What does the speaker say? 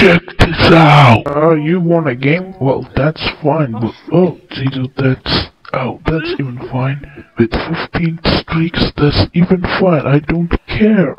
Check this out. Uh, you want a game? Well, that's fine, but oh, Jesus, that's oh, that's even fine. With 15 streaks, that's even fine. I don't care.